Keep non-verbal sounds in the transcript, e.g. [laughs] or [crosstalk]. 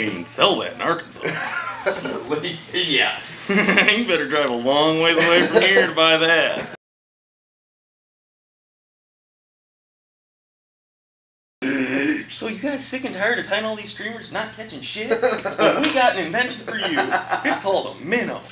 Can't even sell that in Arkansas. [laughs] yeah. [laughs] you better drive a long ways away from here to buy that. So you guys sick and tired of tying all these streamers not catching shit? [laughs] Well, we got an invention for you. It's called a minnow.